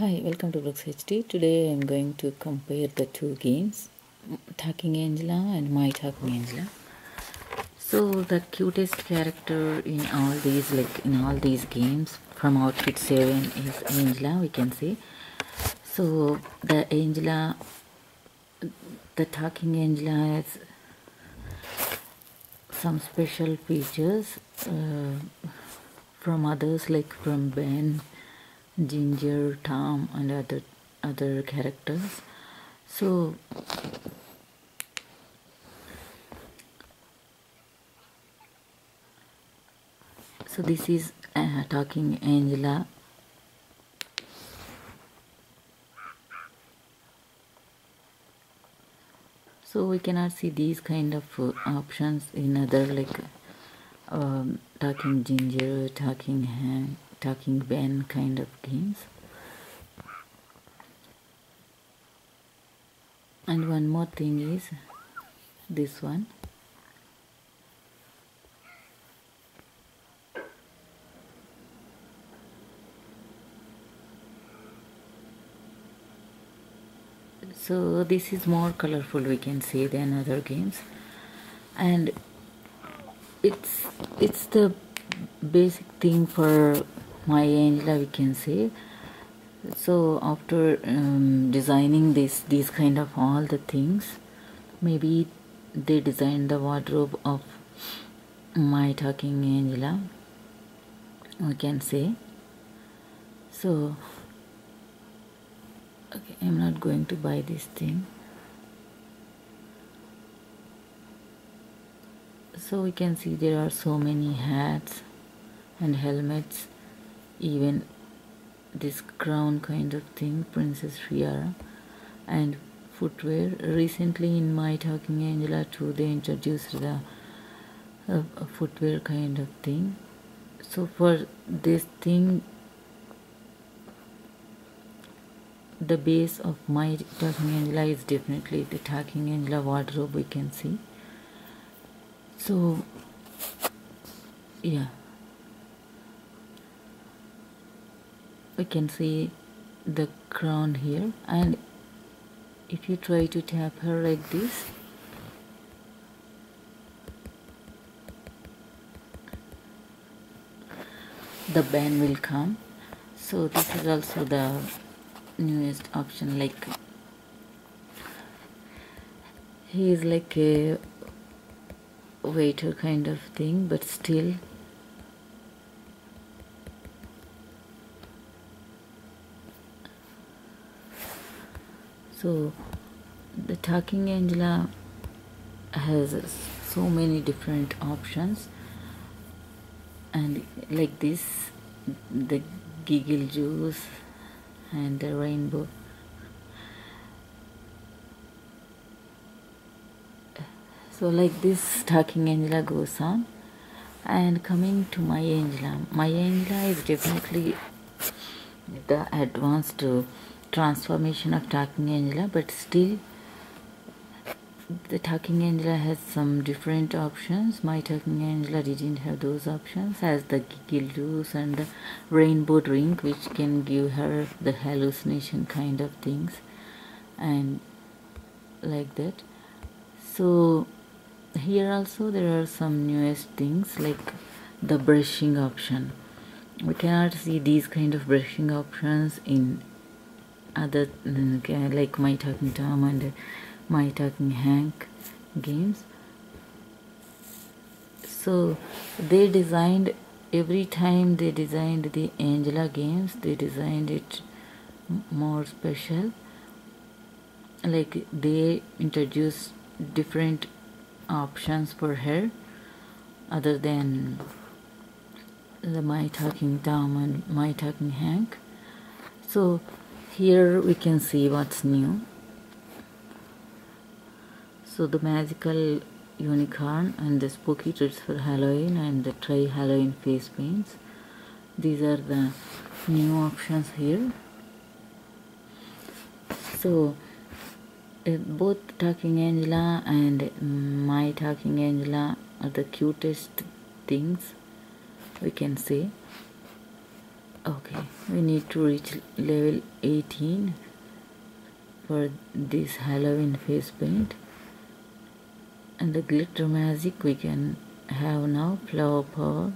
Hi, welcome to BRUKS HD. Today I'm going to compare the two games, Talking Angela and My Talking Angela. So the cutest character in all these, like in all these games, from Outfit Seven is Angela. We can see. So the Angela, the Talking Angela has some special features uh, from others, like from Ben Ginger, Tom, and other other characters. So so this is uh, talking Angela. So we cannot see these kind of uh, options in other like um, talking ginger, talking hank, talking Ben kind of games. And one more thing is this one. So this is more colorful we can say than other games and it's it's the basic thing for my angela we can say. So after um, designing this these kind of all the things maybe they designed the wardrobe of my talking angela we can say. So okay i'm not going to buy this thing. So we can see there are so many hats and helmets even this crown kind of thing princess Fiara and footwear. Recently in my talking angela too they introduced the uh, footwear kind of thing. So for this thing the base of my talking angela is definitely the talking angela wardrobe we can see. So yeah we can see the crown here. And if you try to tap her like this the band will come. So this is also the newest option like he is like a waiter kind of thing but still so the talking angela has so many different options. And like this the giggle juice and the rainbow. So like this talking angela goes on. And coming to my angela. My angela is definitely the advanced transformation of talking angela but still the talking angela has some different options. My talking angela didn't have those options as the giggle and the rainbow drink which can give her the hallucination kind of things and like that. So here also there are some newest things like the brushing option. We cannot see these kind of brushing options in other like my talking tom and my talking hank games. So they designed every time they designed the angela games they designed it more special. Like they introduced different options for her other than the my talking tom and my talking hank. So here we can see what's new. So the magical unicorn and the spooky treats for halloween and the try halloween face paints. These are the new options here. So uh, both talking angela and my talking angela are the cutest things we can say okay we need to reach level 18 for this Halloween face paint. And the glitter magic we can have now flower power.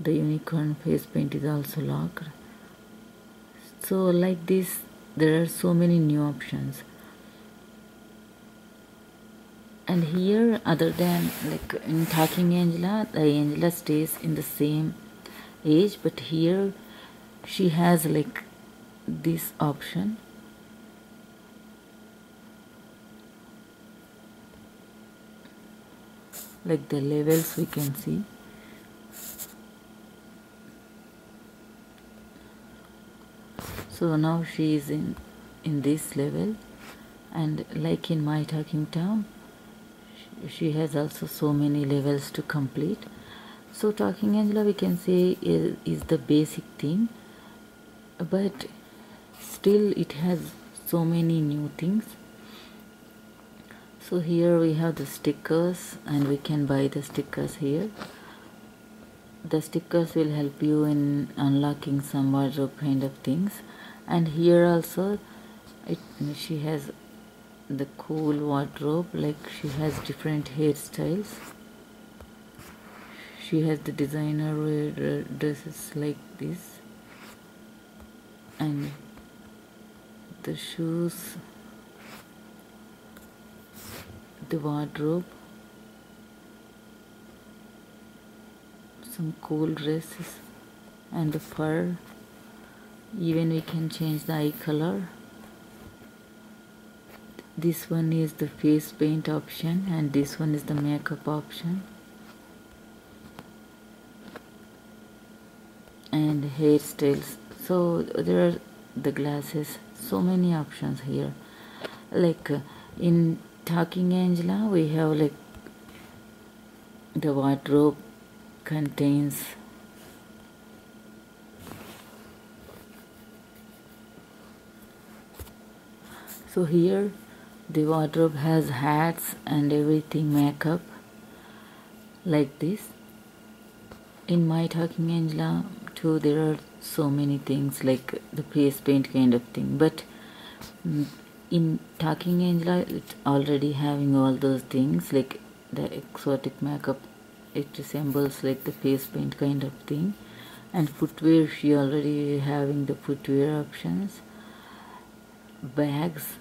The unicorn face paint is also locked. So like this there are so many new options. And here other than like in talking angela the angela stays in the same age but here she has like this option. Like the levels we can see. So now she is in in this level. And like in my talking tom she has also so many levels to complete so talking angela we can say is, is the basic thing but still it has so many new things. So here we have the stickers and we can buy the stickers here. The stickers will help you in unlocking some wardrobe kind of things. And here also it she has the cool wardrobe like she has different hairstyles she has the designer wear dresses like this. And the shoes the wardrobe some cool dresses and the fur. Even we can change the eye color. This one is the face paint option and this one is the makeup option and hairstyles so there are the glasses. So many options here. Like uh, in talking angela we have like the wardrobe contains so here the wardrobe has hats and everything makeup like this. In my talking angela too there are so many things like the face paint kind of thing. But mm, in talking angela it's already having all those things like the exotic makeup it resembles like the face paint kind of thing. And footwear she already having the footwear options. Bags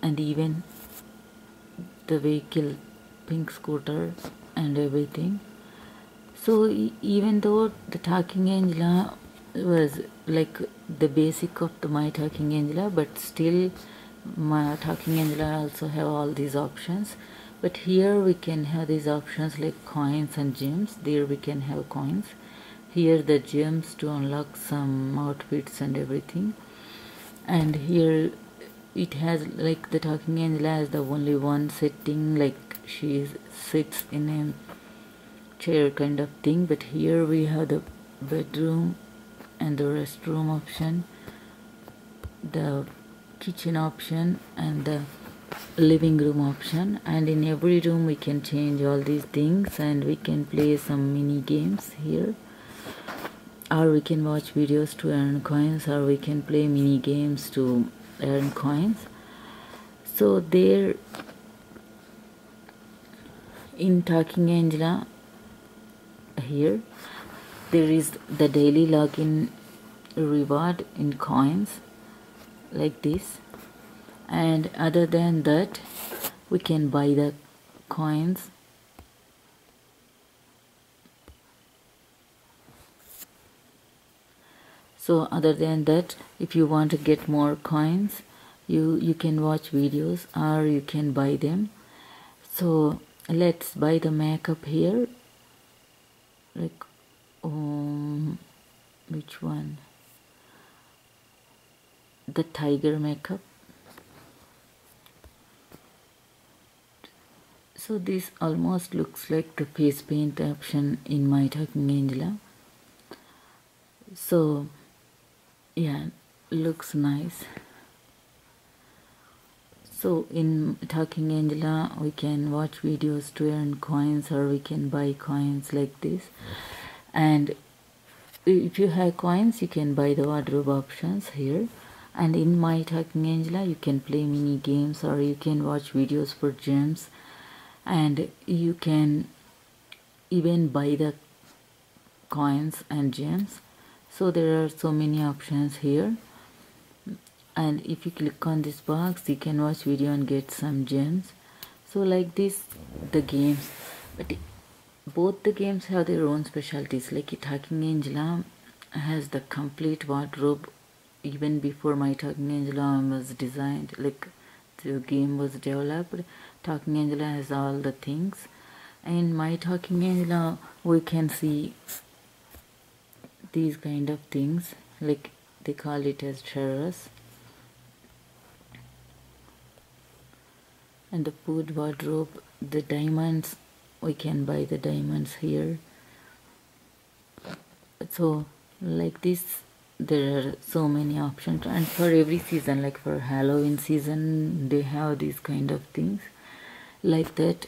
and even the vehicle pink scooter and everything so even though the talking angela was like the basic of the my talking angela but still my talking angela also have all these options. But here we can have these options like coins and gems. There we can have coins. Here the gems to unlock some outfits and everything. And here it has like the talking angel is the only one sitting like she sits in a chair kind of thing but here we have the bedroom and the restroom option the kitchen option and the living room option. And in every room we can change all these things and we can play some mini games here. Or we can watch videos to earn coins or we can play mini games to earn coins. So there in talking angela here. There is the daily login reward in coins like this. And other than that we can buy the coins. So other than that if you want to get more coins you you can watch videos or you can buy them. So let's buy the makeup here like um which one? The tiger makeup? So this almost looks like the face paint option in my talking angela. So yeah looks nice so in talking angela we can watch videos to earn coins or we can buy coins like this. And if you have coins you can buy the wardrobe options here. And in my talking angela you can play mini games or you can watch videos for gems and you can even buy the coins and gems. So there are so many options here and if you click on this box you can watch video and get some gems. So like this the games. But both the games have their own specialties. Like talking angela has the complete wardrobe even before my talking angela was designed. Like the game was developed. Talking angela has all the things. And my talking angela we can see these kind of things. Like they call it as terrace and the food wardrobe the diamonds we can buy the diamonds here. So like this there are so many options. And for every season like for halloween season they have these kind of things. Like that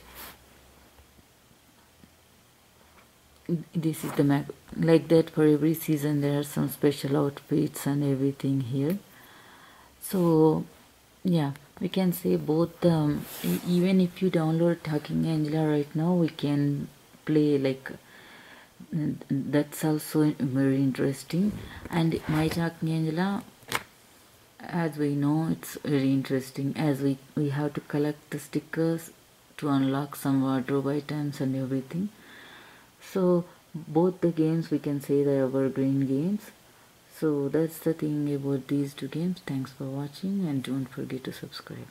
this is the map like that for every season there are some special outfits and everything here. So yeah we can say both um, even if you download talking angela right now we can play like that's also very interesting. And my talking angela as we know it's very interesting as we we have to collect the stickers to unlock some wardrobe items and everything. So both the games we can say they are evergreen games so that's the thing about these two games. Thanks for watching and don't forget to subscribe